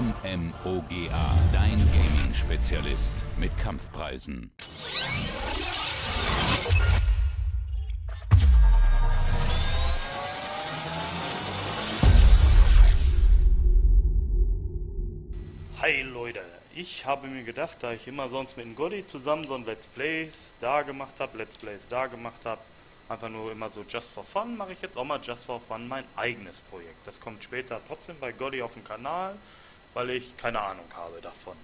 MMOGA, dein Gaming-Spezialist mit Kampfpreisen. Hi Leute, ich habe mir gedacht, da ich immer sonst mit Gotti zusammen so ein Let's Plays da gemacht habe, Let's Plays da gemacht habe, einfach nur immer so just for fun, mache ich jetzt auch mal just for fun mein eigenes Projekt. Das kommt später trotzdem bei Gotti auf dem Kanal, weil ich keine Ahnung habe davon.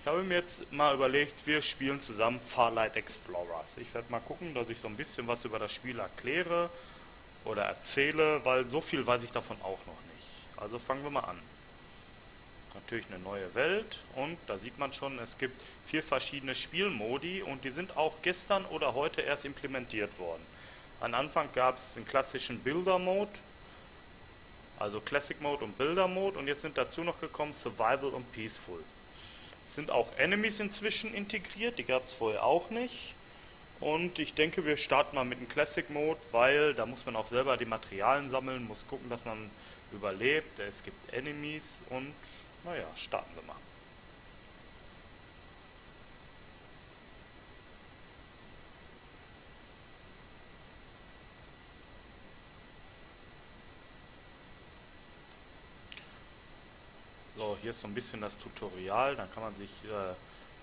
Ich habe mir jetzt mal überlegt, wir spielen zusammen Farlight Explorers. Ich werde mal gucken, dass ich so ein bisschen was über das Spiel erkläre oder erzähle, weil so viel weiß ich davon auch noch nicht. Also fangen wir mal an. Natürlich eine neue Welt und da sieht man schon, es gibt vier verschiedene Spielmodi und die sind auch gestern oder heute erst implementiert worden. Am Anfang gab es den klassischen Builder Mode, also Classic Mode und Builder Mode und jetzt sind dazu noch gekommen Survival und Peaceful. Es sind auch Enemies inzwischen integriert, die gab es vorher auch nicht. Und ich denke, wir starten mal mit dem Classic Mode, weil da muss man auch selber die Materialien sammeln, muss gucken, dass man überlebt. Es gibt Enemies und naja, starten wir mal. So, hier ist so ein bisschen das Tutorial, dann kann man sich äh,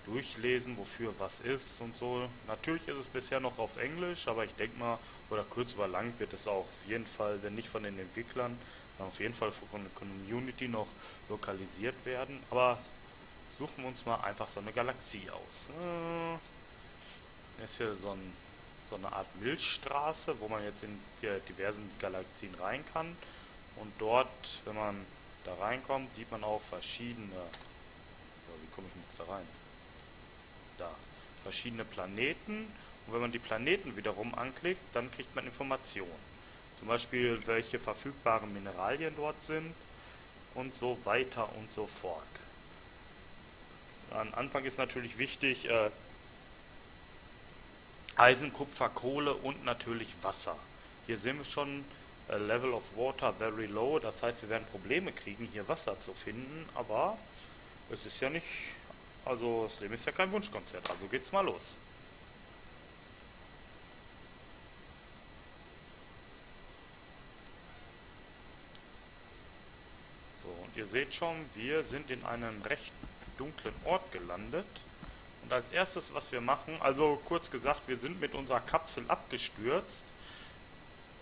durchlesen, wofür was ist und so. Natürlich ist es bisher noch auf Englisch, aber ich denke mal, oder kurz oder lang wird es auch auf jeden Fall, wenn nicht von den Entwicklern, dann auf jeden Fall von der Community noch lokalisiert werden. Aber suchen wir uns mal einfach so eine Galaxie aus. Äh, ist hier so, ein, so eine Art Milchstraße, wo man jetzt in die diversen Galaxien rein kann. Und dort, wenn man da reinkommt, sieht man auch verschiedene. Ja, wie komme ich jetzt da rein? Da. Verschiedene Planeten. Und wenn man die Planeten wiederum anklickt, dann kriegt man Informationen. Zum Beispiel, welche verfügbaren Mineralien dort sind und so weiter und so fort. Am Anfang ist natürlich wichtig äh, Eisen, Kupfer, Kohle und natürlich Wasser. Hier sehen wir schon Level of Water very low, das heißt wir werden Probleme kriegen hier Wasser zu finden, aber es ist ja nicht, also das Leben ist ja kein Wunschkonzert, also geht's mal los. Ihr seht schon, wir sind in einem recht dunklen Ort gelandet. Und als erstes, was wir machen, also kurz gesagt, wir sind mit unserer Kapsel abgestürzt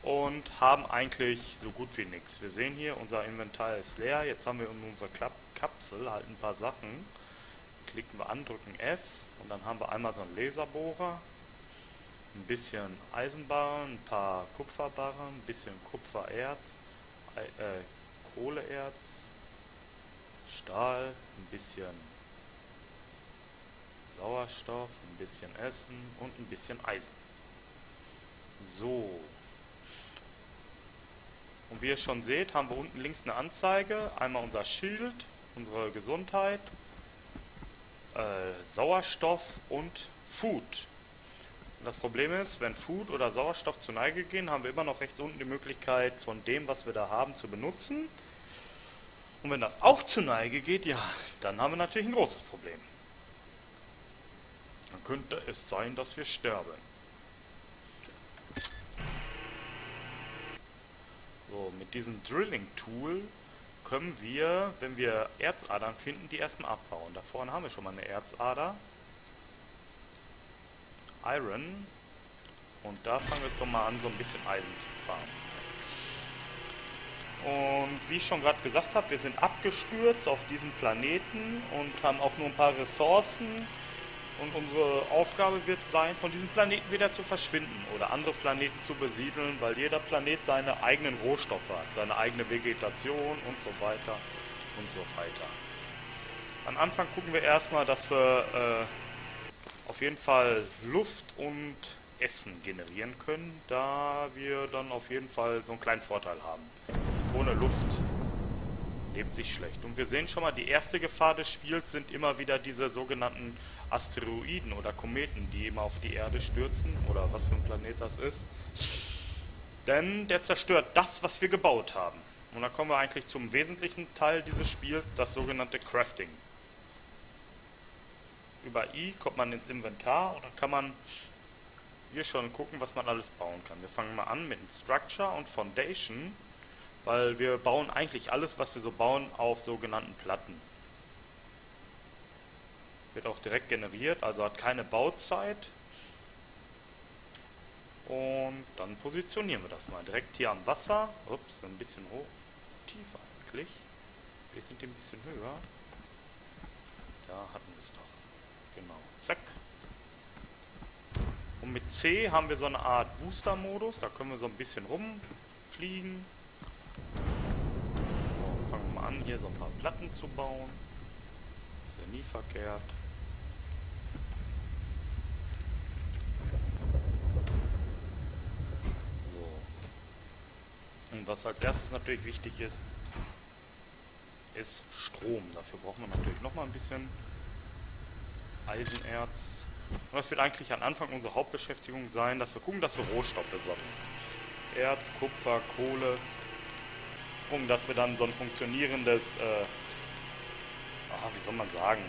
und haben eigentlich so gut wie nichts. Wir sehen hier, unser Inventar ist leer. Jetzt haben wir in unserer Kapsel halt ein paar Sachen. Klicken wir an, drücken F und dann haben wir einmal so einen Laserbohrer, ein bisschen Eisenbarren, ein paar Kupferbarren, ein bisschen Kupfererz, äh, Kohleerz, Stahl, ein bisschen Sauerstoff, ein bisschen Essen und ein bisschen Eisen. So. Und wie ihr schon seht, haben wir unten links eine Anzeige. Einmal unser Schild, unsere Gesundheit, äh, Sauerstoff und Food. Und das Problem ist, wenn Food oder Sauerstoff zu Neige gehen, haben wir immer noch rechts unten die Möglichkeit, von dem, was wir da haben, zu benutzen. Und wenn das auch zu Neige geht, ja, dann haben wir natürlich ein großes Problem. Dann könnte es sein, dass wir sterben. So, mit diesem Drilling-Tool können wir, wenn wir Erzadern finden, die erstmal abbauen. Da vorne haben wir schon mal eine Erzader. Iron. Und da fangen wir jetzt nochmal an, so ein bisschen Eisen zu farmen. Und wie ich schon gerade gesagt habe, wir sind abgestürzt auf diesem Planeten und haben auch nur ein paar Ressourcen. Und unsere Aufgabe wird sein, von diesem Planeten wieder zu verschwinden oder andere Planeten zu besiedeln, weil jeder Planet seine eigenen Rohstoffe hat, seine eigene Vegetation und so weiter und so weiter. Am Anfang gucken wir erstmal, dass wir äh, auf jeden Fall Luft und Essen generieren können, da wir dann auf jeden Fall so einen kleinen Vorteil haben ohne Luft lebt sich schlecht. Und wir sehen schon mal, die erste Gefahr des Spiels sind immer wieder diese sogenannten Asteroiden oder Kometen, die immer auf die Erde stürzen oder was für ein Planet das ist. Denn der zerstört das, was wir gebaut haben. Und dann kommen wir eigentlich zum wesentlichen Teil dieses Spiels, das sogenannte Crafting. Über I kommt man ins Inventar und dann kann man hier schon gucken, was man alles bauen kann. Wir fangen mal an mit Structure und Foundation, weil wir bauen eigentlich alles, was wir so bauen, auf sogenannten Platten. Wird auch direkt generiert, also hat keine Bauzeit. Und dann positionieren wir das mal direkt hier am Wasser. Ups, ein bisschen hoch. Tiefer eigentlich. Wir sind ein bisschen höher. Da hatten wir es doch. Genau. Zack. Und mit C haben wir so eine Art Booster-Modus. Da können wir so ein bisschen rumfliegen. So, fangen wir mal an, hier so ein paar Platten zu bauen. Ist ja nie verkehrt. Was als erstes natürlich wichtig ist, ist Strom. Dafür brauchen wir natürlich noch mal ein bisschen Eisenerz. Und das wird eigentlich am Anfang unsere Hauptbeschäftigung sein, dass wir gucken, dass wir Rohstoffe sammeln. Erz, Kupfer, Kohle, um dass wir dann so ein funktionierendes, äh, ah, wie soll man sagen,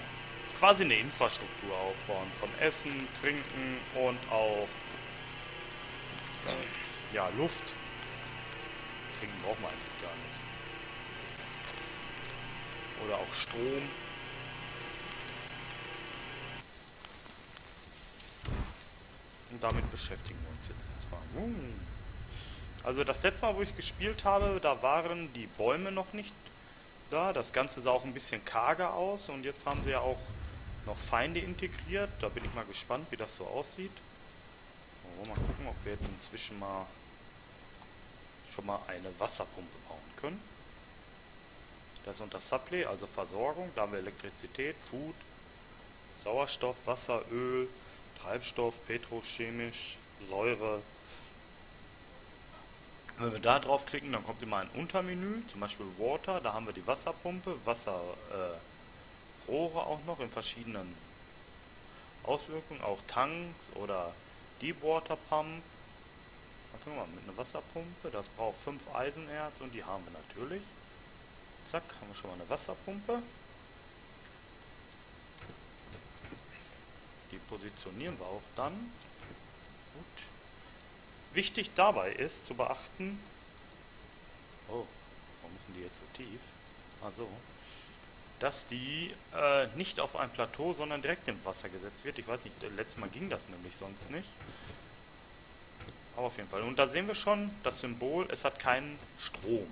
quasi eine Infrastruktur aufbauen von Essen, Trinken und auch ja, Luft trinken brauchen wir eigentlich gar nicht. Oder auch Strom. Und damit beschäftigen wir uns jetzt erstmal. Also das letzte Mal, wo ich gespielt habe, da waren die Bäume noch nicht da. Das Ganze sah auch ein bisschen karger aus und jetzt haben sie ja auch noch Feinde integriert. Da bin ich mal gespannt, wie das so aussieht. mal gucken, ob wir jetzt inzwischen mal schon mal eine Wasserpumpe bauen können. Das ist unter Supply, also Versorgung. Da haben wir Elektrizität, Food, Sauerstoff, Wasser, Öl, Treibstoff, petrochemisch, Säure. Wenn wir da draufklicken, dann kommt immer ein Untermenü, zum Beispiel Water, da haben wir die Wasserpumpe, Wasserrohre äh, auch noch in verschiedenen Auswirkungen, auch Tanks oder Deepwater Pump, Guck mal, mit einer Wasserpumpe, das braucht 5 Eisenerz und die haben wir natürlich. Zack, haben wir schon mal eine Wasserpumpe. Die positionieren wir auch dann. Gut. Wichtig dabei ist zu beachten, oh, warum müssen die jetzt so tief? Also, dass die äh, nicht auf ein Plateau, sondern direkt im Wasser gesetzt wird. Ich weiß nicht, letztes Mal ging das nämlich sonst nicht. Auf jeden Fall. Und da sehen wir schon das Symbol, es hat keinen Strom.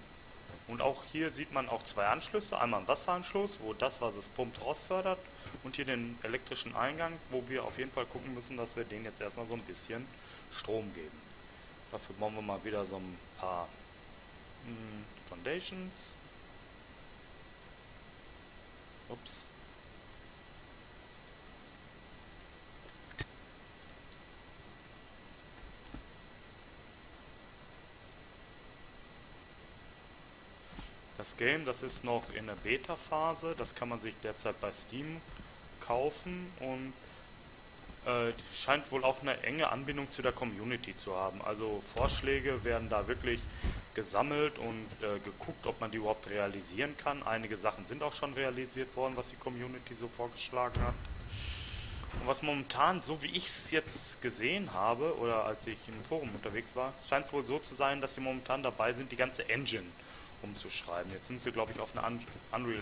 Und auch hier sieht man auch zwei Anschlüsse. Einmal einen Wasseranschluss, wo das, was es pumpt, rausfördert. Und hier den elektrischen Eingang, wo wir auf jeden Fall gucken müssen, dass wir den jetzt erstmal so ein bisschen Strom geben. Dafür bauen wir mal wieder so ein paar mh, hm, Foundations. Ups. Das Game, das ist noch in der Beta-Phase, das kann man sich derzeit bei Steam kaufen und äh, scheint wohl auch eine enge Anbindung zu der Community zu haben. Also Vorschläge werden da wirklich gesammelt und äh, geguckt, ob man die überhaupt realisieren kann. Einige Sachen sind auch schon realisiert worden, was die Community so vorgeschlagen hat. Und was momentan, so wie ich es jetzt gesehen habe, oder als ich im Forum unterwegs war, scheint wohl so zu sein, dass sie momentan dabei sind, die ganze Engine umzuschreiben. Jetzt sind sie, glaube ich, auf eine Unreal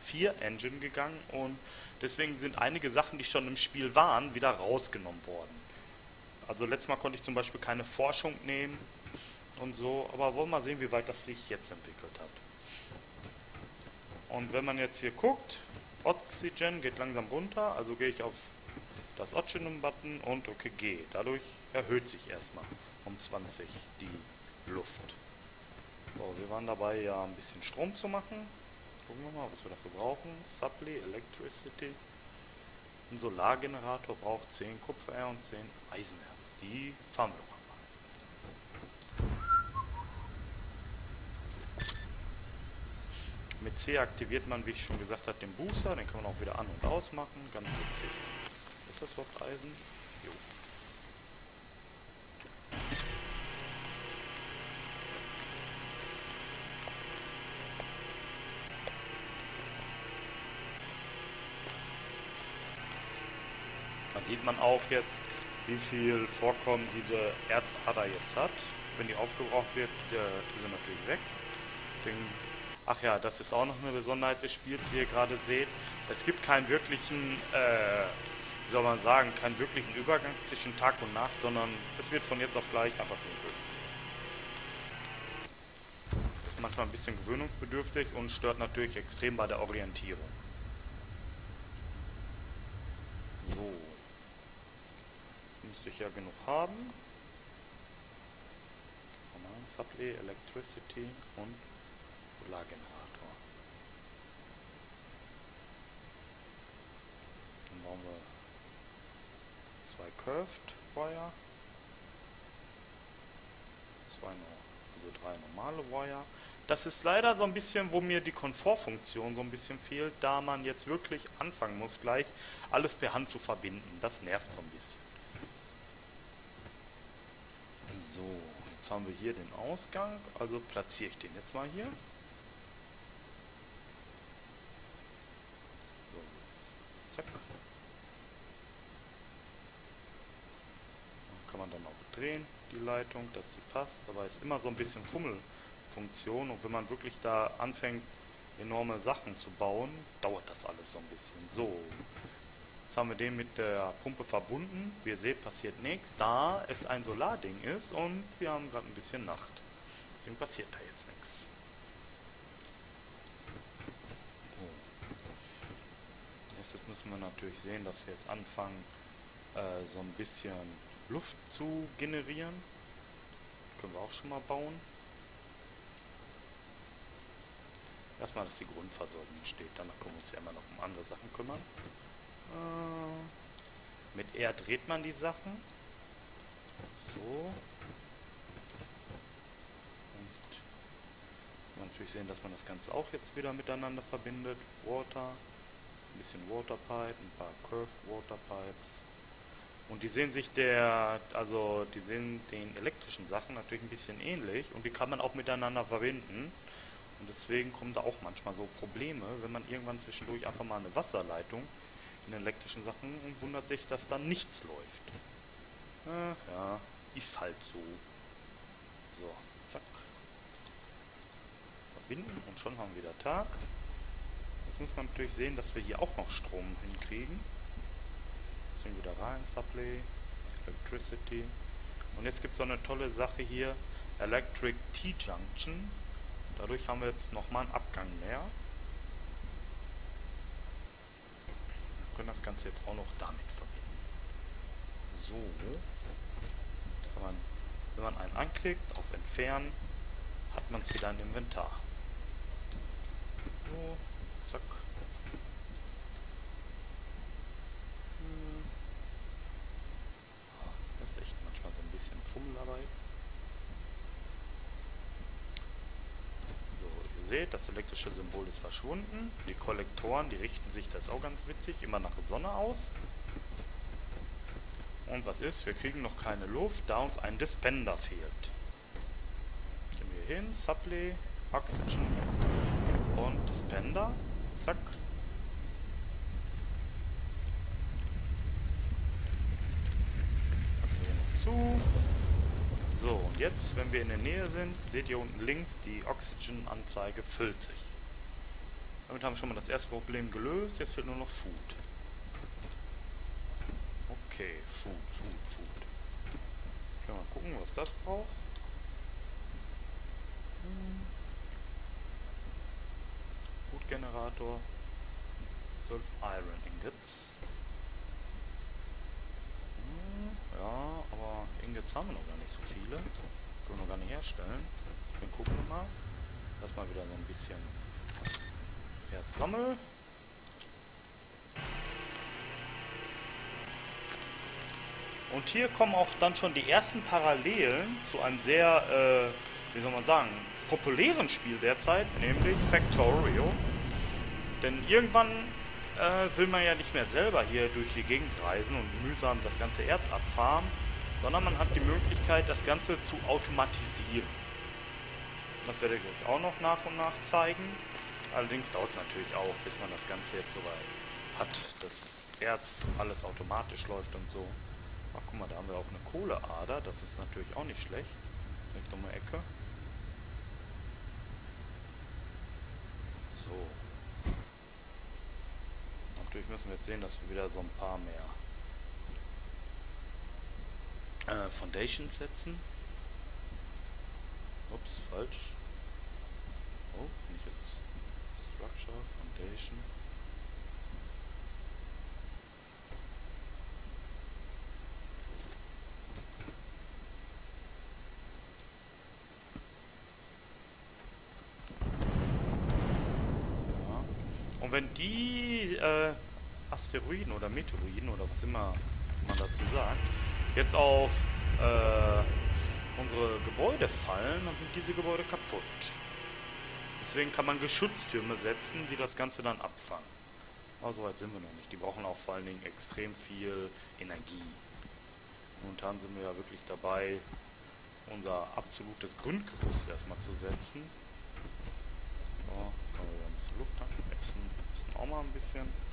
4 Engine gegangen und deswegen sind einige Sachen, die schon im Spiel waren, wieder rausgenommen worden. Also letztes Mal konnte ich zum Beispiel keine Forschung nehmen und so, aber wollen wir mal sehen, wie weit das sich jetzt entwickelt hat. Und wenn man jetzt hier guckt, Oxygen geht langsam runter, also gehe ich auf das Oxygen-Button und okay, G. Dadurch erhöht sich erstmal um 20 die Luft. So, wir waren dabei, ja ein bisschen Strom zu machen. Gucken wir mal, was wir dafür brauchen. Supply, Electricity. Ein Solargenerator braucht 10 Kupfer und 10 Eisenerz. Die fahren wir doch einmal. Mit C aktiviert man, wie ich schon gesagt habe, den Booster. Den kann man auch wieder an- und ausmachen. Ganz witzig. Ist das überhaupt Eisen? Jo. Sieht man auch jetzt, wie viel Vorkommen diese Erzader jetzt hat. Wenn die aufgebraucht wird, ist sie natürlich weg. Deswegen, ach ja, das ist auch noch eine Besonderheit des Spiels, wie ihr gerade seht. Es gibt keinen wirklichen, äh, wie soll man sagen, keinen wirklichen Übergang zwischen Tag und Nacht, sondern es wird von jetzt auf gleich einfach dunkel. Das ist manchmal ein bisschen gewöhnungsbedürftig und stört natürlich extrem bei der Orientierung. So. Müsste ich ja genug haben. Supply, Electricity und Solargenerator. Dann bauen wir zwei Curved Wire, zwei also drei normale Wire. Das ist leider so ein bisschen, wo mir die Komfortfunktion so ein bisschen fehlt, da man jetzt wirklich anfangen muss, gleich alles per Hand zu verbinden. Das nervt so ein bisschen. So, jetzt haben wir hier den Ausgang, also platziere ich den jetzt mal hier. So, zack. Dann kann man dann auch drehen, die Leitung, dass sie passt, aber ist immer so ein bisschen Fummelfunktion und wenn man wirklich da anfängt, enorme Sachen zu bauen, dauert das alles so ein bisschen. So, Jetzt haben wir den mit der Pumpe verbunden. Wie ihr seht, passiert nichts, da es ein Solarding ist und wir haben gerade ein bisschen Nacht. Deswegen passiert da jetzt nichts. Jetzt müssen wir natürlich sehen, dass wir jetzt anfangen, äh, so ein bisschen Luft zu generieren. Können wir auch schon mal bauen. Erstmal, dass die Grundversorgung steht, danach können wir uns ja immer noch um andere Sachen kümmern. Äh, mit R dreht man die Sachen. So. Und natürlich sehen, dass man das Ganze auch jetzt wieder miteinander verbindet. Water, ein bisschen Waterpipe, ein paar Curved Waterpipes. Und die sehen sich der, also die sehen den elektrischen Sachen natürlich ein bisschen ähnlich und die kann man auch miteinander verbinden. Und deswegen kommen da auch manchmal so Probleme, wenn man irgendwann zwischendurch einfach mal eine Wasserleitung in elektrischen Sachen und wundert sich, dass da nichts läuft. Ach ja, ist halt so. So, zack. Verbinden und schon haben wir wieder Tag. Jetzt muss man natürlich sehen, dass wir hier auch noch Strom hinkriegen. Deswegen wieder rein, Supply, Electricity. Und jetzt gibt es so eine tolle Sache hier, Electric T-Junction. Dadurch haben wir jetzt nochmal einen Abgang mehr. Können das Ganze jetzt auch noch damit verbinden. So. Man, wenn man einen anklickt, auf Entfernen, hat man es wieder im Inventar. So, zack. Hm. Das ist echt manchmal so ein bisschen Fummelerei. Seht, das elektrische Symbol ist verschwunden. Die Kollektoren, die richten sich, das ist auch ganz witzig, immer nach Sonne aus. Und was ist? Wir kriegen noch keine Luft, da uns ein Dispender fehlt. Gehen wir hin, Supply, Oxygen und Dispender. Zack. Zu. So, und jetzt, wenn wir in der Nähe sind, seht ihr unten links, die Oxygen-Anzeige füllt sich. Damit haben wir schon mal das erste Problem gelöst, jetzt fehlt nur noch Food. Okay, Food, Food, Food. Können wir mal gucken, was das braucht. Hm. Food-Generator, 12 Iron Ingots. Ingots haben wir noch gar nicht so viele. Können wir noch gar nicht herstellen. Dann gucken wir mal. Lass mal wieder so ein bisschen Erz sammeln. Und hier kommen auch dann schon die ersten Parallelen zu einem sehr, äh, wie soll man sagen, populären Spiel derzeit, nämlich Factorio. Denn irgendwann äh, will man ja nicht mehr selber hier durch die Gegend reisen und mühsam das ganze Erz abfahren, sondern man hat die Möglichkeit, das Ganze zu automatisieren. Das werde ich euch auch noch nach und nach zeigen. Allerdings dauert es natürlich auch, bis man das Ganze jetzt soweit hat, dass Erz alles automatisch läuft und so. Ach, guck mal, da haben wir auch eine Kohleader. Das ist natürlich auch nicht schlecht. Um die Ecke. So. Natürlich müssen wir jetzt sehen, dass wir wieder so ein paar mehr äh, Foundations setzen. Ups, falsch. Oh, nicht jetzt Structure, Foundation. Ja. Und wenn die äh, Asteroiden oder Meteoroiden oder was immer man dazu sagt, jetzt auf äh, unsere Gebäude fallen, dann sind diese Gebäude kaputt. Deswegen kann man Geschütztürme setzen, die das Ganze dann abfangen. Aber so weit sind wir noch nicht. Die brauchen auch vor allen Dingen extrem viel Energie. Momentan sind wir ja wirklich dabei, unser absolutes Grundgerüst erstmal zu setzen. So, können wir ein bisschen Luft tanken. Essen, essen auch mal ein bisschen.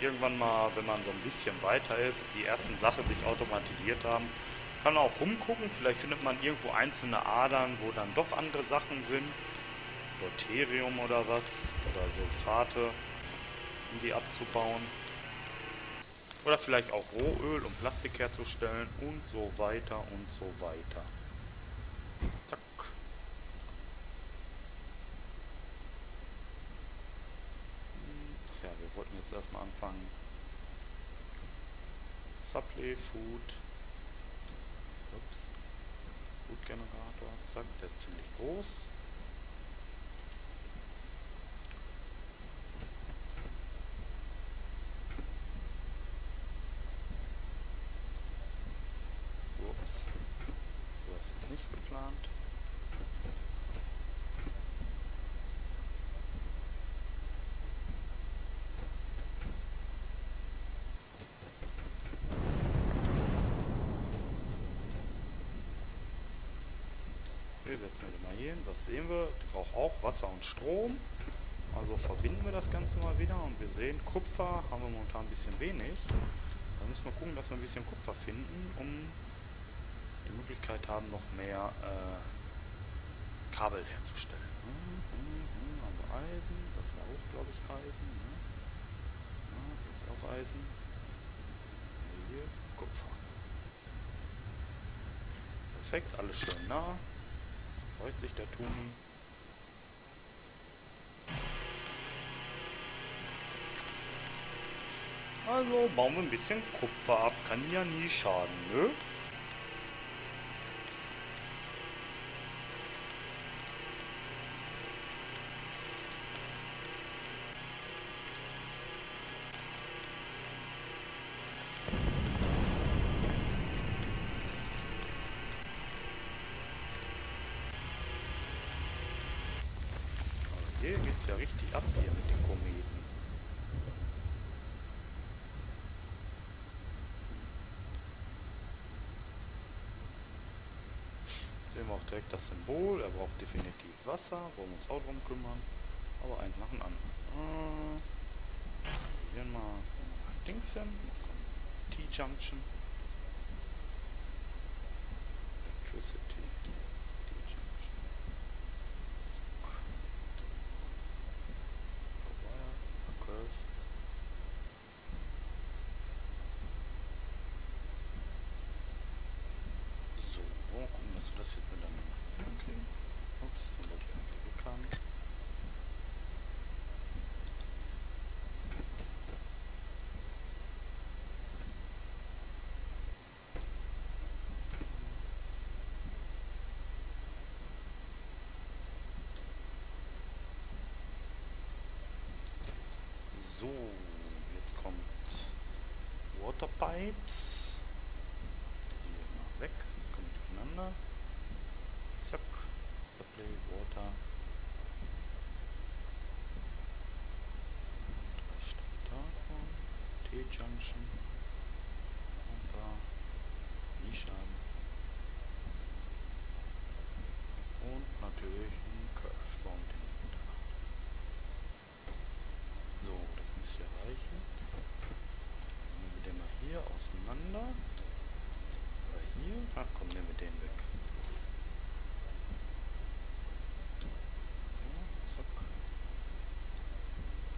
Irgendwann mal, wenn man so ein bisschen weiter ist, die ersten Sachen sich automatisiert haben, kann man auch rumgucken. Vielleicht findet man irgendwo einzelne Adern, wo dann doch andere Sachen sind. Deuterium oder was. Oder Sulfate, um die abzubauen. Oder vielleicht auch Rohöl, um Plastik herzustellen und so weiter und so weiter. Zack. Ja, wir wollten jetzt erstmal anfangen. Supply, Food. Ups. Food Generator. Zack, der ist ziemlich groß. Ups. So ist jetzt nicht geplant. Okay, setzen wir den mal hier hin. Was sehen wir? Die braucht auch Wasser und Strom. Also verbinden wir das Ganze mal wieder und wir sehen, Kupfer haben wir momentan ein bisschen wenig. Da müssen wir gucken, dass wir ein bisschen Kupfer finden, um die Möglichkeit haben, noch mehr äh, Kabel herzustellen. Hm, hm, hm, wir Eisen, das war auch, glaube ich, Eisen. Ne? Ja, das ist auch Eisen. Hier, Kupfer. Perfekt, alles schön nah. Freut sich der Tumi. Also bauen wir ein bisschen Kupfer ab. Kann ja nie schaden, ne? Richtig ab hier mit den Kometen. Sehen wir auch direkt das Symbol. Er braucht definitiv Wasser. Wollen wir uns auch drum kümmern. Aber eins nach dem anderen. Äh, Hier mal links hin. T-Junction. Electricity. T-Junction. Wire. Curves. So, wir das jetzt miteinander hinkriegen. Ups, den wollte ich eigentlich weg haben. So, jetzt kommt Water Pipes. Die mal weg, kommen durcheinander. Zack. Subway, Water. Drei Stück davon. T-Junction. Ein paar Nishan. Und natürlich ein Curve Fountain. So, das müsste reichen. Nehmen wir den mal hier auseinander. Oder hier. Ach komm, nehmen wir den weg. So, zack.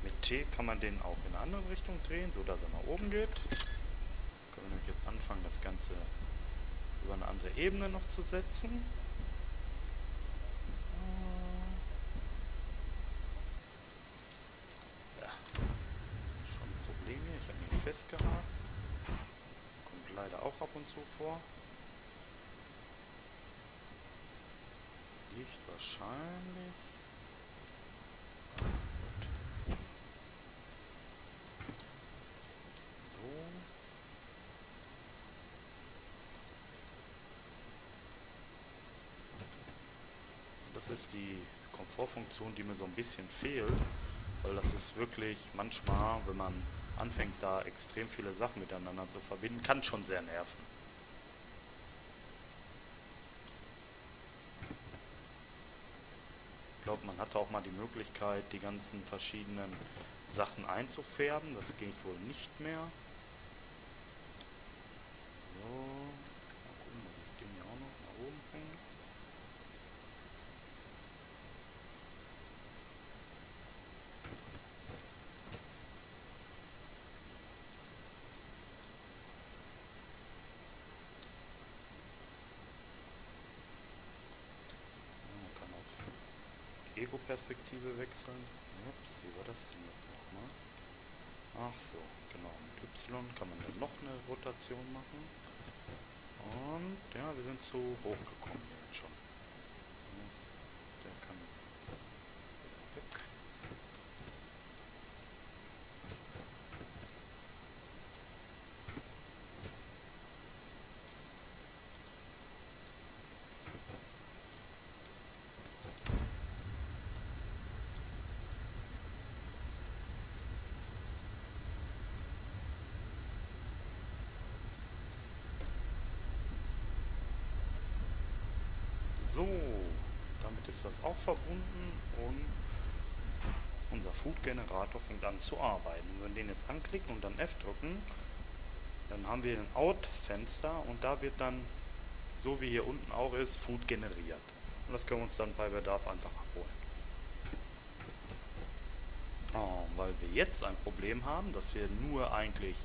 Mit Kann man den auch in eine andere Richtung drehen, so dass er nach oben geht. Können wir nämlich jetzt anfangen, das Ganze über eine andere Ebene noch zu setzen. Ja, schon ein Problem hier. Ich habe mich festgehabt. Kommt leider auch ab und zu vor. Liegt wahrscheinlich. Gut. So. Ist die Komfortfunktion, die mir so ein bisschen fehlt, weil das ist wirklich manchmal, wenn man anfängt, da extrem viele Sachen miteinander zu verbinden, kann schon sehr nerven. Ich glaube, man hatte auch mal die Möglichkeit, die ganzen verschiedenen Sachen einzufärben. Das geht wohl nicht mehr. So. Mal gucken, ob ich den hier auch noch nach oben bringe. Man kann auf die Ego-Perspektive wechseln. Ups, wie war das denn jetzt nochmal? Ach so, genau. Mit Y kann man dann noch eine Rotation machen. Und ja, wir sind zu hoch gekommen jetzt schon. Das- Der kann weg. So, damit ist das auch verbunden und unser Food-Generator fängt an zu arbeiten. Wenn wir den jetzt anklicken und dann F drücken, dann haben wir ein Out-Fenster und da wird dann, so wie hier unten auch ist, Food generiert. Und das können wir uns dann bei Bedarf einfach abholen. Oh, weil wir jetzt ein Problem haben, dass wir nur eigentlich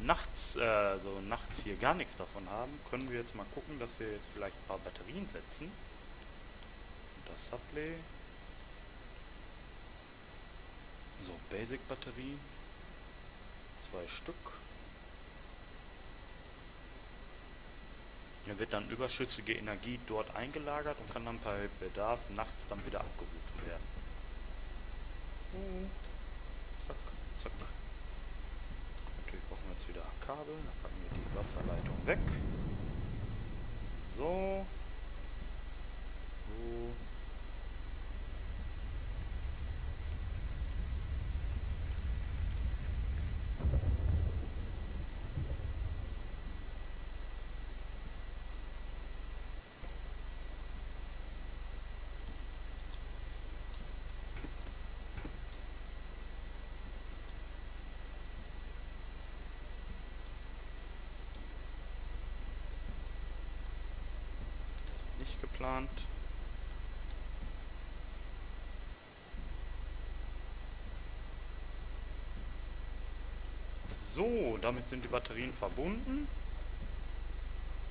nachts, äh, also nachts hier gar nichts davon haben, können wir jetzt mal gucken, dass wir jetzt vielleicht ein paar Batterien setzen. Und das Supply. So, Basic Batterie. Zwei Stück. Hier wird dann überschüssige Energie dort eingelagert und kann dann bei Bedarf nachts dann wieder abgerufen werden. Zack, zack. Jetzt wieder Kabel. Dann packen wir die Wasserleitung weg. So. So. Nicht geplant. So, damit sind die Batterien verbunden.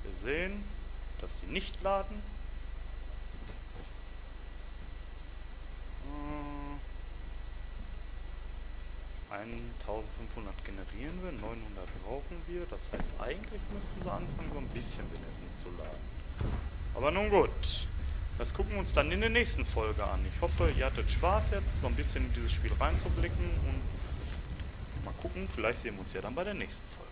Wir sehen, dass die nicht laden. Äh, 1500 generieren wir, 900 brauchen wir. Das heißt, eigentlich müssten sie anfangen, so ein bisschen wenigstens zu laden. Aber nun gut. Das gucken wir uns dann in der nächsten Folge an. Ich hoffe, ihr hattet Spaß jetzt, so ein bisschen in dieses Spiel reinzublicken und mal gucken, vielleicht sehen wir uns ja dann bei der nächsten Folge.